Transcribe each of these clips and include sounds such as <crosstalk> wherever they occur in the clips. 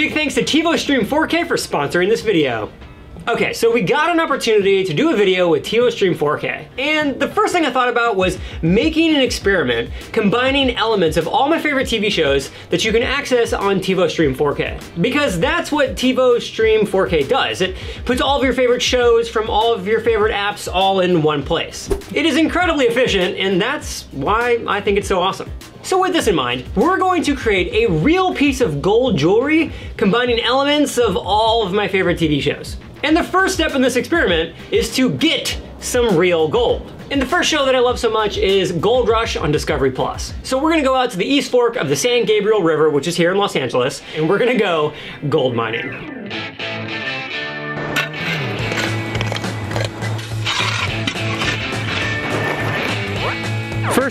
Big thanks to TiVo Stream 4K for sponsoring this video. Okay, so we got an opportunity to do a video with TiVo Stream 4K. And the first thing I thought about was making an experiment combining elements of all my favorite TV shows that you can access on TiVo Stream 4K. Because that's what TiVo Stream 4K does. It puts all of your favorite shows from all of your favorite apps all in one place. It is incredibly efficient, and that's why I think it's so awesome. So with this in mind, we're going to create a real piece of gold jewelry combining elements of all of my favorite TV shows. And the first step in this experiment is to get some real gold. And the first show that I love so much is Gold Rush on Discovery Plus. So we're gonna go out to the East Fork of the San Gabriel River, which is here in Los Angeles, and we're gonna go gold mining.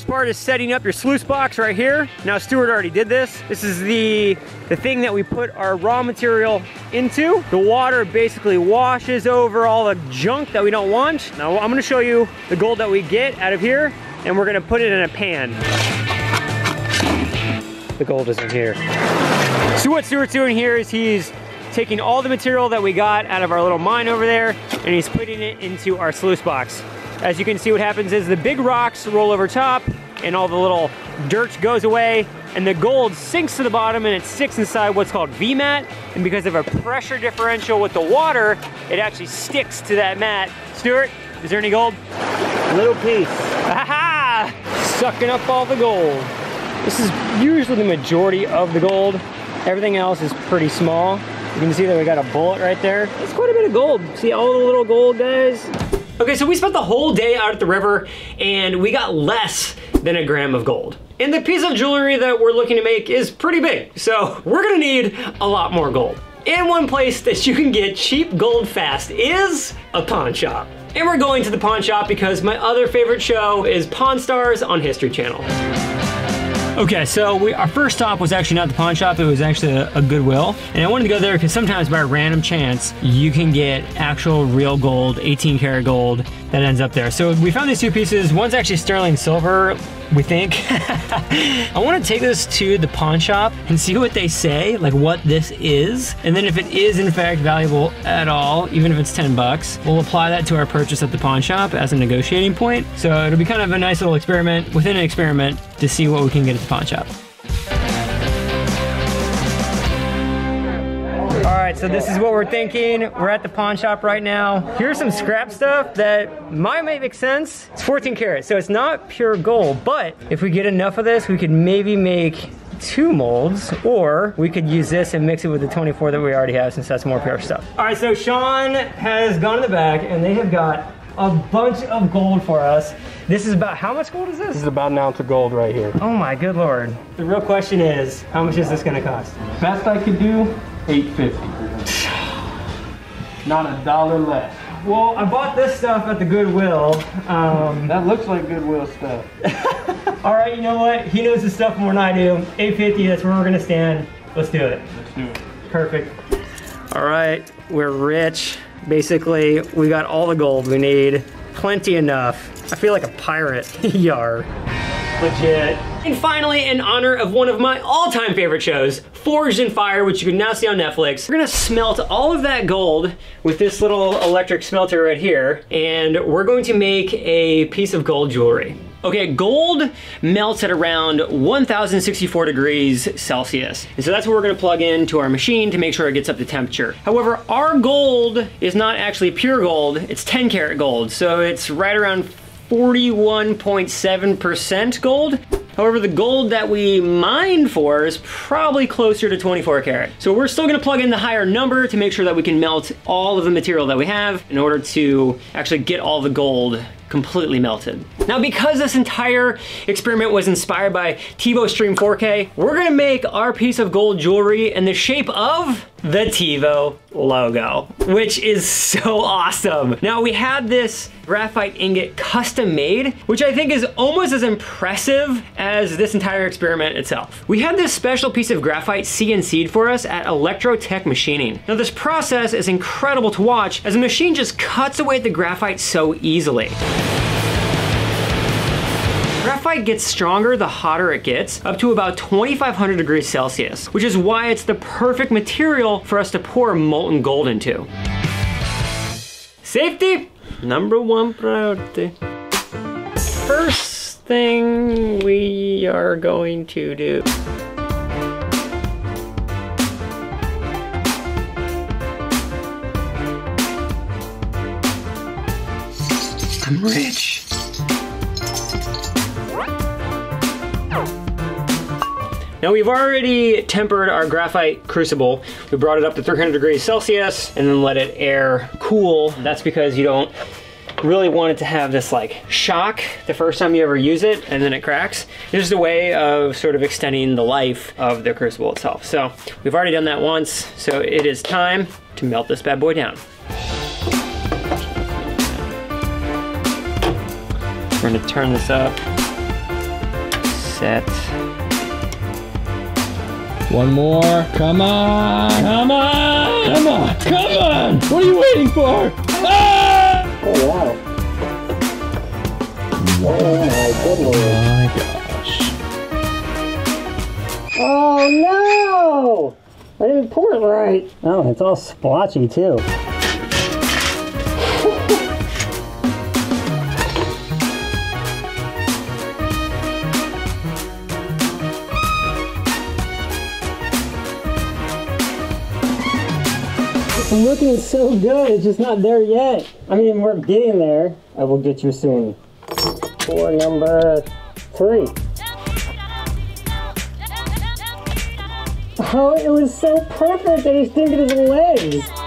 Part is setting up your sluice box right here. Now Stuart already did this. This is the, the thing that we put our raw material into. The water basically washes over all the junk that we don't want. Now I'm gonna show you the gold that we get out of here and we're gonna put it in a pan. The gold is in here. So what Stuart's doing here is he's taking all the material that we got out of our little mine over there and he's putting it into our sluice box. As you can see what happens is the big rocks roll over top and all the little dirt goes away and the gold sinks to the bottom and it sticks inside what's called V-mat. And because of a pressure differential with the water, it actually sticks to that mat. Stuart, is there any gold? Little piece. Aha! Sucking up all the gold. This is usually the majority of the gold. Everything else is pretty small. You can see that we got a bullet right there. It's quite a bit of gold. See all the little gold, guys? Okay, so we spent the whole day out at the river and we got less than a gram of gold. And the piece of jewelry that we're looking to make is pretty big, so <laughs> we're gonna need a lot more gold. And one place that you can get cheap gold fast is a pawn shop. And we're going to the pawn shop because my other favorite show is Pawn Stars on History Channel. Okay, so we, our first stop was actually not the pawn shop, it was actually a, a Goodwill. And I wanted to go there because sometimes by random chance, you can get actual real gold, 18 karat gold, that ends up there. So we found these two pieces. One's actually sterling silver, we think. <laughs> I want to take this to the pawn shop and see what they say, like what this is. And then if it is in fact valuable at all, even if it's 10 bucks, we'll apply that to our purchase at the pawn shop as a negotiating point. So it'll be kind of a nice little experiment within an experiment to see what we can get at the pawn shop. All right, so this is what we're thinking. We're at the pawn shop right now. Here's some scrap stuff that might make sense. It's 14 karat, so it's not pure gold, but if we get enough of this, we could maybe make two molds, or we could use this and mix it with the 24 that we already have since that's more pure stuff. All right, so Sean has gone in the back and they have got a bunch of gold for us. This is about, how much gold is this? This is about an ounce of gold right here. Oh my good lord. The real question is, how much is this gonna cost? Best I could do, 850. Not a dollar less. Well, I bought this stuff at the Goodwill. Um, <laughs> That looks like Goodwill stuff. <laughs> all right, you know what? He knows his stuff more than I do. 850, that's where we're gonna stand. Let's do it. Let's do it. Perfect. All right, we're rich. Basically, we got all the gold we need. Plenty enough. I feel like a pirate. <laughs> Yar. Legit. And finally, in honor of one of my all-time favorite shows, Forged in Fire, which you can now see on Netflix, we're gonna smelt all of that gold with this little electric smelter right here, and we're going to make a piece of gold jewelry. Okay, gold melts at around 1064 degrees Celsius. And so that's what we're gonna plug into our machine to make sure it gets up to temperature. However, our gold is not actually pure gold, it's 10 karat gold. So it's right around 41.7% gold. However, the gold that we mine for is probably closer to 24 karat. So we're still gonna plug in the higher number to make sure that we can melt all of the material that we have in order to actually get all the gold completely melted. Now because this entire experiment was inspired by TiVo Stream 4K, we're gonna make our piece of gold jewelry in the shape of the TiVo logo, which is so <laughs> awesome. Now we had this graphite ingot custom made, which I think is almost as impressive as this entire experiment itself. We had this special piece of graphite CNC'd for us at Electro Tech Machining. Now this process is incredible to watch as the machine just cuts away the graphite so easily. Graphite gets stronger the hotter it gets, up to about 2500 degrees Celsius, which is why it's the perfect material for us to pour molten gold into. Safety, number one priority. First thing we are going to do. I'm rich. Now we've already tempered our graphite crucible. We brought it up to 300 degrees Celsius and then let it air cool. That's because you don't really want it to have this like shock the first time you ever use it and then it cracks. This is a way of sort of extending the life of the crucible itself. So we've already done that once, so it is time to melt this bad boy down. We're gonna turn this up, set, One more. Come on. Come on. Come on. Come on. What are you waiting for? Ah! Oh wow. Oh my goodness. my gosh. Oh no! I didn't pour it right. Oh, it's all splotchy too. Looking so good, it's just not there yet. I mean, we're getting there. I will get you soon. For number three. Oh, it was so perfect that he's thinking his legs.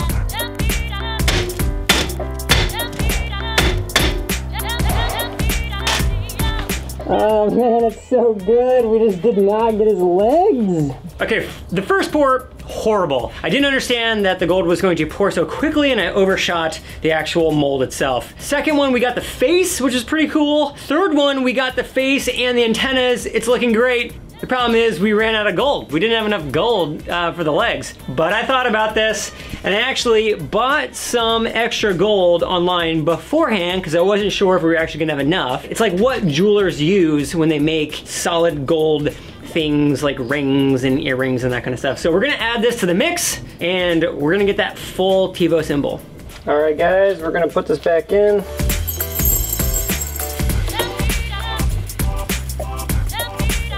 Oh man, it's so good. We just did not get his legs. Okay, the first pour, horrible. I didn't understand that the gold was going to pour so quickly and I overshot the actual mold itself. Second one, we got the face, which is pretty cool. Third one, we got the face and the antennas. It's looking great. The problem is we ran out of gold. We didn't have enough gold uh, for the legs. But I thought about this and I actually bought some extra gold online beforehand because I wasn't sure if we were actually gonna have enough. It's like what jewelers use when they make solid gold things like rings and earrings and that kind of stuff. So we're gonna add this to the mix and we're gonna get that full TiVo symbol. All right guys, we're gonna put this back in.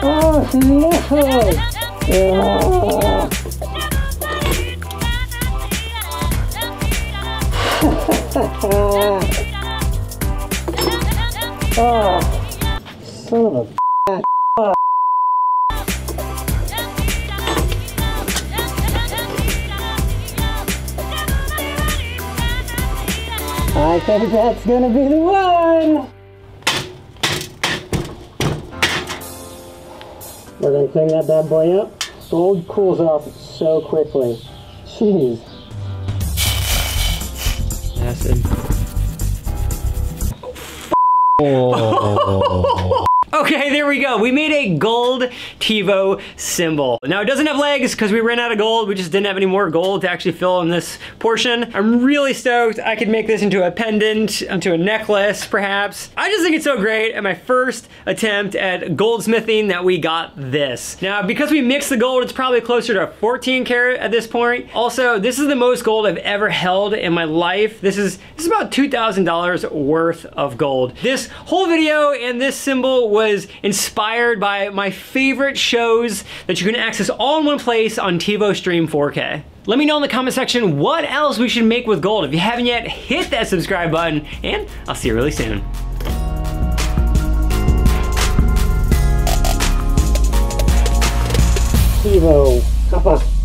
Oh no! Oh, son of a I think that's gonna be the one! We're gonna clean that bad boy up. Gold cools off so quickly. Jeez. Acid. Oh. <laughs> Okay, there we go. We made a gold TiVo symbol. Now it doesn't have legs because we ran out of gold. We just didn't have any more gold to actually fill in this portion. I'm really stoked. I could make this into a pendant, into a necklace perhaps. I just think it's so great at my first attempt at goldsmithing that we got this. Now because we mixed the gold, it's probably closer to 14 karat at this point. Also, this is the most gold I've ever held in my life. This is, this is about $2,000 worth of gold. This whole video and this symbol was inspired by my favorite shows that you can access all in one place on TiVo Stream 4K. Let me know in the comment section what else we should make with gold. If you haven't yet, hit that subscribe button, and I'll see you really soon. TiVo, Kappa.